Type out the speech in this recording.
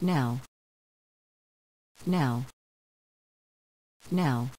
Now. Now. Now.